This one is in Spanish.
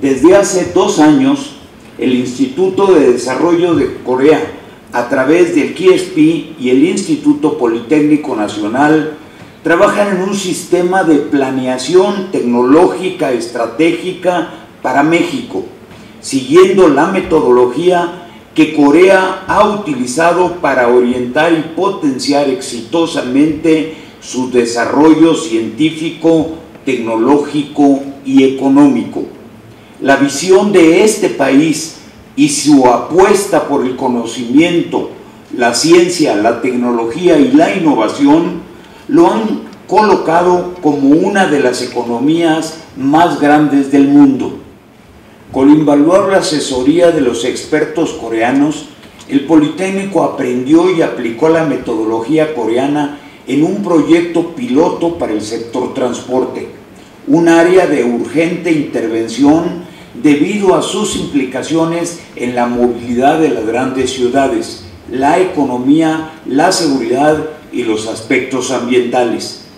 Desde hace dos años, el Instituto de Desarrollo de Corea, a través del KSP y el Instituto Politécnico Nacional, trabajan en un sistema de planeación tecnológica estratégica para México, siguiendo la metodología que Corea ha utilizado para orientar y potenciar exitosamente su desarrollo científico, tecnológico y económico. La visión de este país y su apuesta por el conocimiento, la ciencia, la tecnología y la innovación lo han colocado como una de las economías más grandes del mundo. Con invaluable asesoría de los expertos coreanos, el Politécnico aprendió y aplicó la metodología coreana en un proyecto piloto para el sector transporte, un área de urgente intervención debido a sus implicaciones en la movilidad de las grandes ciudades, la economía, la seguridad y los aspectos ambientales.